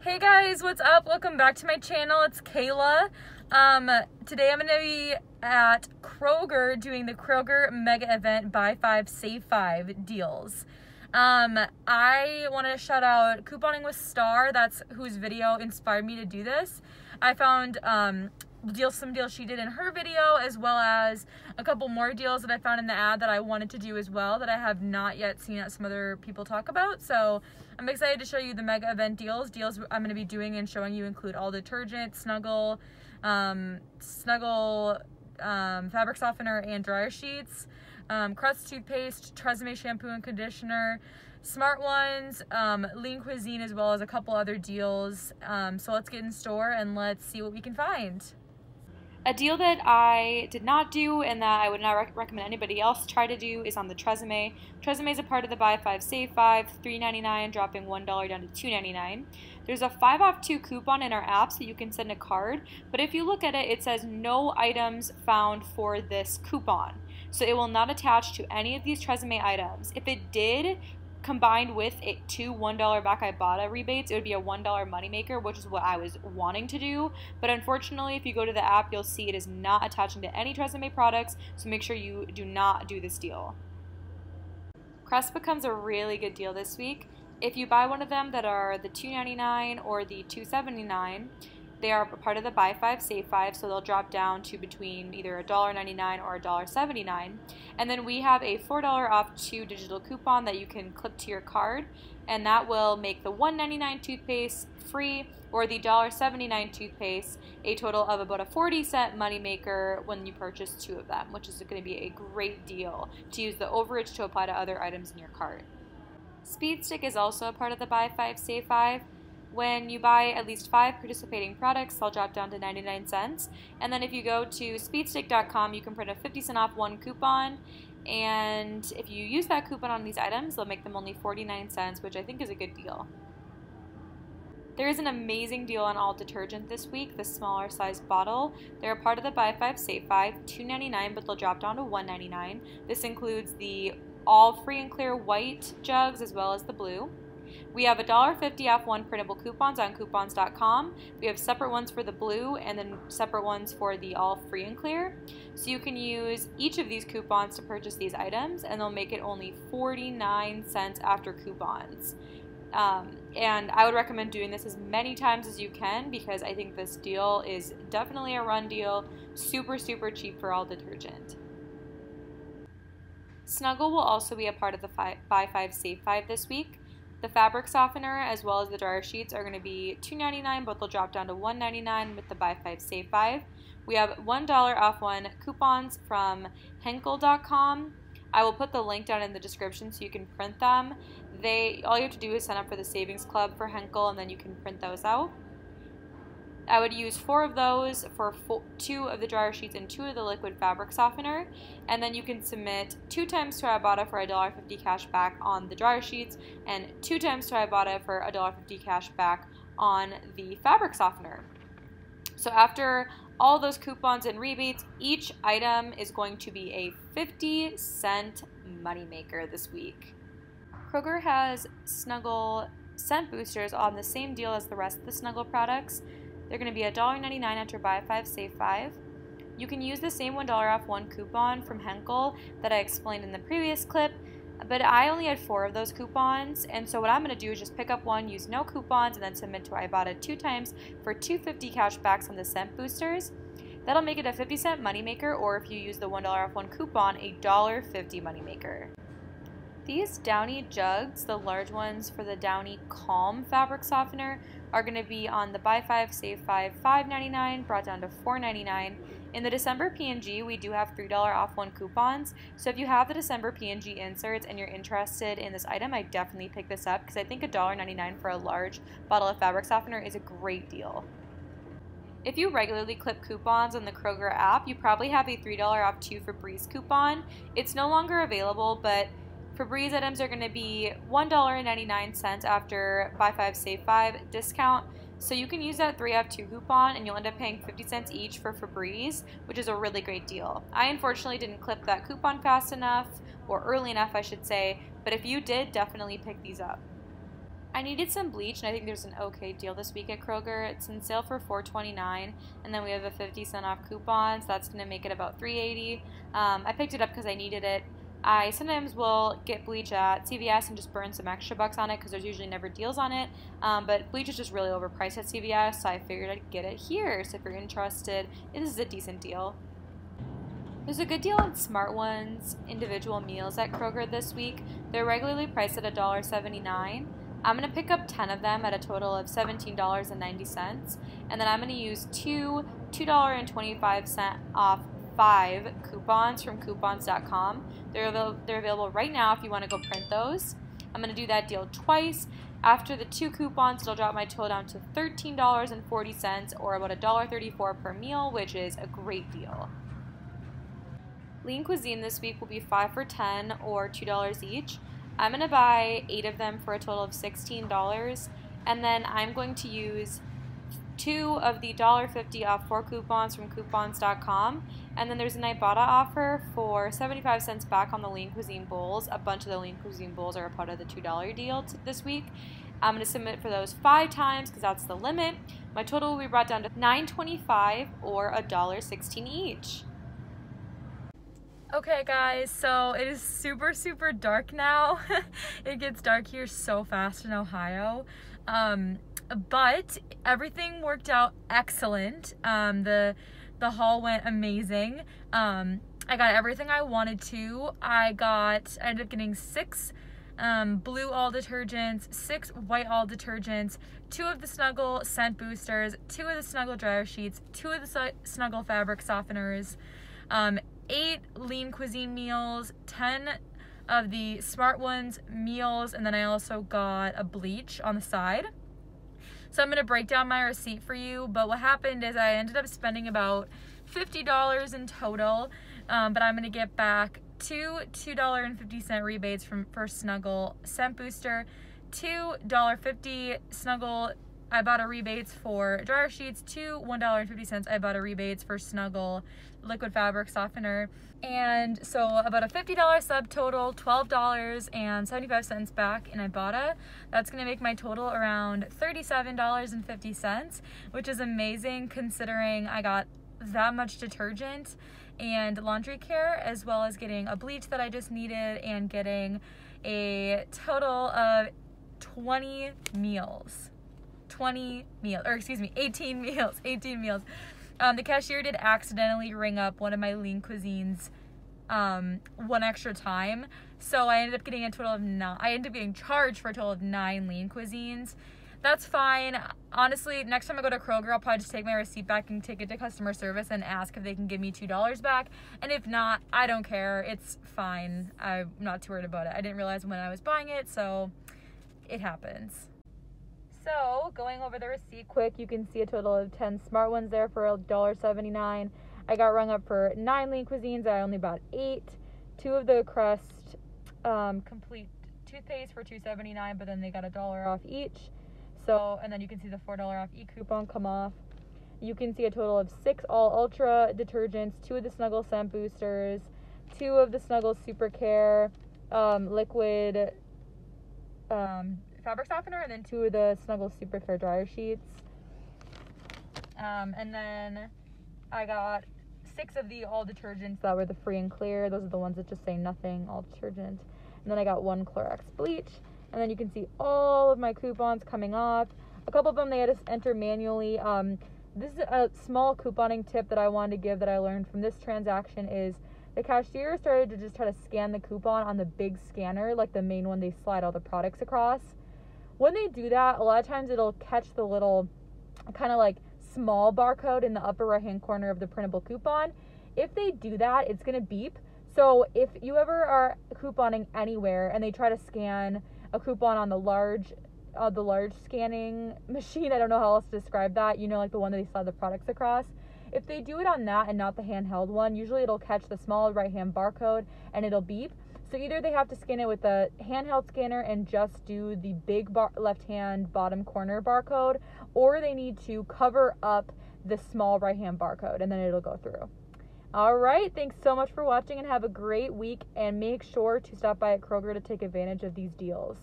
Hey guys, what's up? Welcome back to my channel. It's Kayla. Um, today I'm going to be at Kroger doing the Kroger Mega Event Buy 5 Save 5 deals. Um, I want to shout out Couponing with Star. That's whose video inspired me to do this. I found um, deals, some deals she did in her video, as well as a couple more deals that I found in the ad that I wanted to do as well that I have not yet seen some other people talk about. So I'm excited to show you the mega event deals. Deals I'm going to be doing and showing you include all detergent, Snuggle, um, Snuggle um, fabric softener and dryer sheets, um, Crest toothpaste, Tresemme shampoo and conditioner, Smart Ones, um, Lean Cuisine, as well as a couple other deals. Um, so let's get in store and let's see what we can find. A deal that I did not do and that I would not rec recommend anybody else try to do is on the Tresemme. Tresemme is a part of the Buy 5 Save 5, $3.99 dropping $1 down to $2.99. There's a 5 off 2 coupon in our app so you can send a card, but if you look at it, it says no items found for this coupon. So it will not attach to any of these Tresemme items. If it did, combined with a, two $1 back Ibotta rebates, it would be a $1 moneymaker, which is what I was wanting to do. But unfortunately, if you go to the app, you'll see it is not attaching to any Tresemme products, so make sure you do not do this deal. Crest becomes a really good deal this week. If you buy one of them that are the $2.99 or the $2.79, they are part of the buy five, save five, so they'll drop down to between either $1.99 or $1.79. And then we have a $4 off two digital coupon that you can clip to your card, and that will make the $1.99 toothpaste free or the $1.79 toothpaste a total of about a 40 cent moneymaker when you purchase two of them, which is going to be a great deal to use the overage to apply to other items in your cart. Speed Stick is also a part of the Buy 5 Save 5. When you buy at least five participating products, they'll drop down to 99 cents. And then if you go to speedstick.com, you can print a 50 cent off one coupon. And if you use that coupon on these items, they'll make them only 49 cents, which I think is a good deal. There is an amazing deal on all detergent this week, the smaller size bottle. They're a part of the Buy 5 Save 5, $2.99, but they'll drop down to $1.99. This includes the all free and clear white jugs as well as the blue. We have $1.50 off one printable coupons on coupons.com. We have separate ones for the blue and then separate ones for the all free and clear. So you can use each of these coupons to purchase these items and they'll make it only 49 cents after coupons. Um, and I would recommend doing this as many times as you can because I think this deal is definitely a run deal, super, super cheap for all detergent. Snuggle will also be a part of the five, Buy 5 Save 5 this week. The fabric softener as well as the dryer sheets are going to be $2.99, but they'll drop down to $1.99 with the Buy 5 Save 5. We have $1 off one coupons from Henkel.com. I will put the link down in the description so you can print them. They all you have to do is sign up for the savings club for Henkel and then you can print those out. I would use four of those for four, two of the dryer sheets and two of the liquid fabric softener. And then you can submit two times to Ibotta for $1.50 cash back on the dryer sheets and two times to Ibotta for $1.50 cash back on the fabric softener. So after all those coupons and rebates, each item is going to be a 50 cent moneymaker this week. Kroger has Snuggle scent boosters on the same deal as the rest of the Snuggle products. They're going to be $1.99 after buy 5, save 5. You can use the same $1 off one coupon from Henkel that I explained in the previous clip, but I only had four of those coupons, and so what I'm going to do is just pick up one, use no coupons, and then submit to Ibotta two times for 250 cash backs on the scent boosters. That'll make it a 50 cent moneymaker, or if you use the $1 off one coupon, a $1.50 moneymaker. These Downy jugs, the large ones for the Downy Calm fabric softener, are going to be on the buy 5 save 5 $5.99 brought down to $4.99. In the December P&G, we do have $3 off one coupons. So if you have the December P&G inserts and you're interested in this item, I definitely pick this up because I think $1.99 for a large bottle of fabric softener is a great deal. If you regularly clip coupons on the Kroger app, you probably have a $3 off 2 Febreze coupon. It's no longer available, but Febreze items are going to be $1.99 after buy 5 save 5 discount. So you can use that 3 off 2 coupon and you'll end up paying 50 cents each for Febreze, which is a really great deal. I unfortunately didn't clip that coupon fast enough, or early enough I should say, but if you did, definitely pick these up. I needed some bleach, and I think there's an okay deal this week at Kroger. It's in sale for $4.29, and then we have a 50 cent off coupon, so that's going to make it about $3.80. Um, I picked it up because I needed it. I sometimes will get bleach at CVS and just burn some extra bucks on it because there's usually never deals on it. Um, but bleach is just really overpriced at CVS, so I figured I'd get it here. So if you're interested, this is a decent deal. There's a good deal on Smart Ones individual meals at Kroger this week. They're regularly priced at $1.79. I'm going to pick up 10 of them at a total of $17.90. And then I'm going to use two $2.25 off five coupons from coupons.com. They're, they're available right now if you want to go print those. I'm going to do that deal twice. After the two coupons, it'll drop my total down to $13.40 or about $1.34 per meal, which is a great deal. Lean Cuisine this week will be 5 for 10 or $2 each. I'm going to buy eight of them for a total of $16. And then I'm going to use two of the $1.50 off four coupons from coupons.com. And then there's an Ibotta offer for 75 cents back on the Lean Cuisine Bowls. A bunch of the Lean Cuisine Bowls are a part of the $2 deal this week. I'm going to submit for those five times because that's the limit. My total will be brought down to $9.25 or $1.16 each. Okay, guys, so it is super, super dark now. it gets dark here so fast in Ohio. Um, but everything worked out excellent. Um, the the haul went amazing. Um, I got everything I wanted to. I got I ended up getting six um, blue all detergents, six white all detergents, two of the Snuggle scent boosters, two of the Snuggle dryer sheets, two of the Snuggle fabric softeners, um, eight lean cuisine meals, 10 of the smart ones meals, and then I also got a bleach on the side. So I'm going to break down my receipt for you, but what happened is I ended up spending about $50 in total, um, but I'm going to get back two $2.50 rebates from First Snuggle Scent Booster, two $1.50 Ibotta rebates for dryer sheets, two $1.50 Ibotta rebates for Snuggle liquid fabric softener. And so about a $50 subtotal, $12.75 back in Ibotta. That's gonna make my total around $37.50, which is amazing considering I got that much detergent and laundry care, as well as getting a bleach that I just needed and getting a total of 20 meals. 20 meals, or excuse me, 18 meals, 18 meals. Um, the cashier did accidentally ring up one of my lean cuisines um, one extra time. So I ended up getting a total of nine. I ended up getting charged for a total of nine lean cuisines. That's fine. Honestly, next time I go to Kroger, I'll probably just take my receipt back and take it to customer service and ask if they can give me $2 back. And if not, I don't care. It's fine. I'm not too worried about it. I didn't realize when I was buying it, so it happens. So going over the receipt quick, you can see a total of 10 smart ones there for $1.79. I got rung up for nine lean cuisines. I only bought eight. Two of the Crest um, complete toothpaste for $2.79, but then they got a dollar off each. So, and then you can see the $4 off e coupon come off. You can see a total of six all ultra detergents, two of the Snuggle scent boosters, two of the Snuggle Super Care um, liquid um, fabric softener and then two of the Snuggle Super Care dryer sheets. Um, and then I got six of the all detergents that were the free and clear. Those are the ones that just say nothing, all detergent. And then I got one Clorox bleach. And then you can see all of my coupons coming off. A couple of them they had to enter manually. Um, this is a small couponing tip that I wanted to give that I learned from this transaction is the cashier started to just try to scan the coupon on the big scanner, like the main one they slide all the products across when they do that, a lot of times it'll catch the little kind of like small barcode in the upper right hand corner of the printable coupon. If they do that, it's going to beep. So if you ever are couponing anywhere and they try to scan a coupon on the large uh, the large scanning machine, I don't know how else to describe that, you know, like the one that they slide the products across. If they do it on that and not the handheld one, usually it'll catch the small right hand barcode and it'll beep. So either they have to scan it with a handheld scanner and just do the big bar- left hand bottom corner barcode, or they need to cover up the small right hand barcode and then it'll go through. All right, thanks so much for watching and have a great week. And make sure to stop by at Kroger to take advantage of these deals.